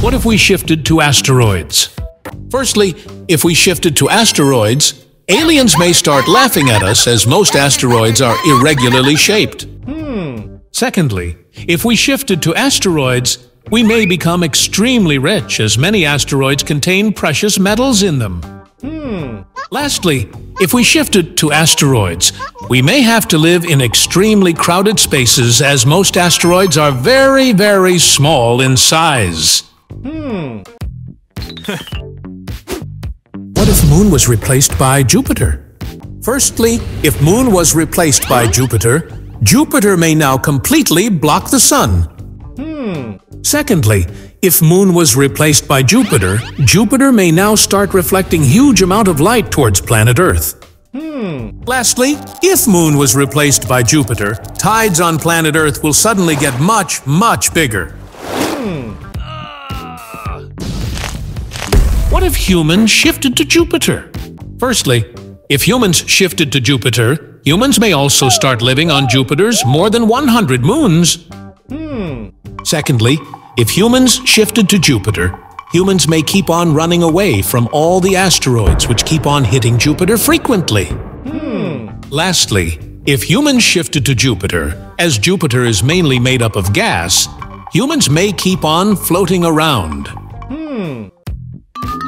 What if we shifted to asteroids? Firstly, if we shifted to asteroids, aliens may start laughing at us as most asteroids are irregularly shaped. Hmm. Secondly, if we shifted to asteroids, we may become extremely rich as many asteroids contain precious metals in them. Hmm. Lastly, if we shifted to asteroids, we may have to live in extremely crowded spaces as most asteroids are very, very small in size. What if Moon was replaced by Jupiter? Firstly, if Moon was replaced by Jupiter, Jupiter may now completely block the Sun. Hmm. Secondly, if Moon was replaced by Jupiter, Jupiter may now start reflecting huge amount of light towards planet Earth. Hmm. Lastly, if Moon was replaced by Jupiter, tides on planet Earth will suddenly get much, much bigger. What if humans shifted to Jupiter? Firstly, if humans shifted to Jupiter, humans may also start living on Jupiter's more than 100 moons. Hmm. Secondly, if humans shifted to Jupiter, humans may keep on running away from all the asteroids which keep on hitting Jupiter frequently. Hmm. Lastly, if humans shifted to Jupiter, as Jupiter is mainly made up of gas, humans may keep on floating around.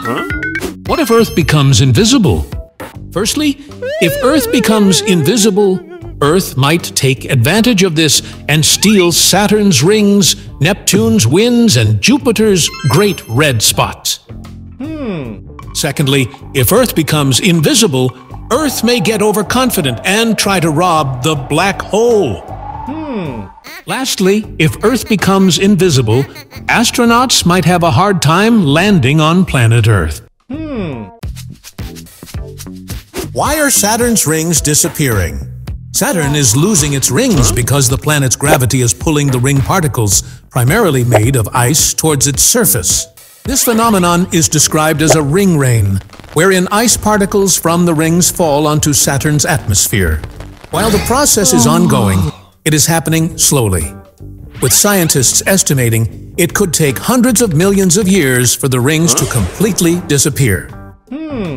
What if Earth becomes invisible? Firstly, if Earth becomes invisible, Earth might take advantage of this and steal Saturn's rings, Neptune's winds, and Jupiter's great red spots. Hmm. Secondly, if Earth becomes invisible, Earth may get overconfident and try to rob the black hole. Hmm. Lastly, if Earth becomes invisible, astronauts might have a hard time landing on planet Earth. Hmm. Why are Saturn's rings disappearing? Saturn is losing its rings because the planet's gravity is pulling the ring particles, primarily made of ice, towards its surface. This phenomenon is described as a ring rain, wherein ice particles from the rings fall onto Saturn's atmosphere. While the process is ongoing, it is happening slowly. With scientists estimating it could take hundreds of millions of years for the rings to completely disappear. Hmm.